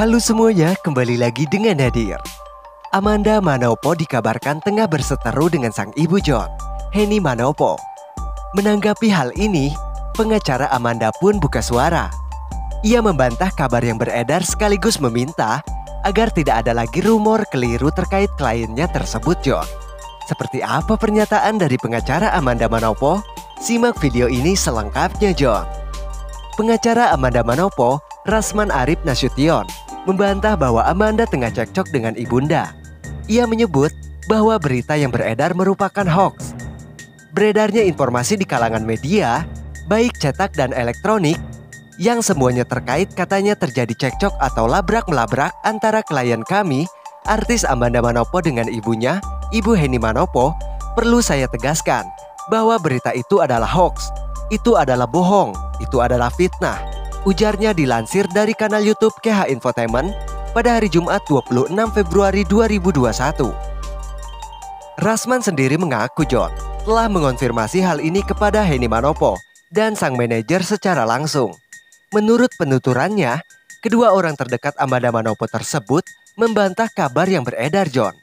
Halo semuanya, kembali lagi dengan Nadir. Amanda Manopo dikabarkan tengah berseteru dengan sang ibu John, Henny Manopo. Menanggapi hal ini, pengacara Amanda pun buka suara. Ia membantah kabar yang beredar sekaligus meminta agar tidak ada lagi rumor keliru terkait kliennya tersebut John. Seperti apa pernyataan dari pengacara Amanda Manopo? Simak video ini selengkapnya John. Pengacara Amanda Manopo, Rasman Arif Nasution, membantah bahwa Amanda tengah cekcok dengan ibunda. Ia menyebut bahwa berita yang beredar merupakan hoax. Beredarnya informasi di kalangan media, baik cetak dan elektronik, yang semuanya terkait katanya terjadi cekcok atau labrak-melabrak antara klien kami, artis Amanda Manopo dengan ibunya, Ibu Heni Manopo, perlu saya tegaskan bahwa berita itu adalah hoax, itu adalah bohong, itu adalah fitnah. Ujarnya dilansir dari kanal YouTube KH Infotainment pada hari Jumat 26 Februari 2021. Rasman sendiri mengaku John telah mengonfirmasi hal ini kepada Heni Manopo dan sang manajer secara langsung. Menurut penuturannya, kedua orang terdekat Amanda Manopo tersebut membantah kabar yang beredar John.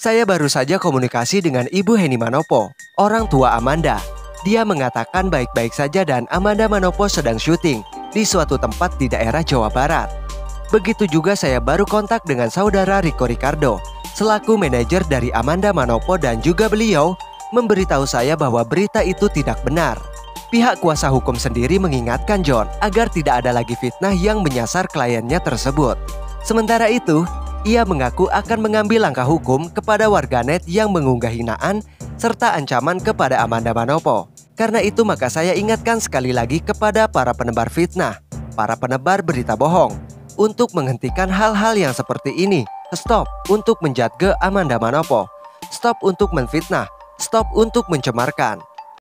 Saya baru saja komunikasi dengan Ibu Heni Manopo, orang tua Amanda. Dia mengatakan baik-baik saja dan Amanda Manopo sedang syuting di suatu tempat di daerah Jawa Barat. Begitu juga saya baru kontak dengan saudara Rico Ricardo, selaku manajer dari Amanda Manopo dan juga beliau memberitahu saya bahwa berita itu tidak benar. Pihak kuasa hukum sendiri mengingatkan John agar tidak ada lagi fitnah yang menyasar kliennya tersebut. Sementara itu, ia mengaku akan mengambil langkah hukum kepada warganet yang mengunggah hinaan serta ancaman kepada Amanda Manopo. Karena itu maka saya ingatkan sekali lagi kepada para penebar fitnah, para penebar berita bohong, untuk menghentikan hal-hal yang seperti ini. Stop untuk menjadge Amanda Manopo. Stop untuk menfitnah. Stop untuk mencemarkan.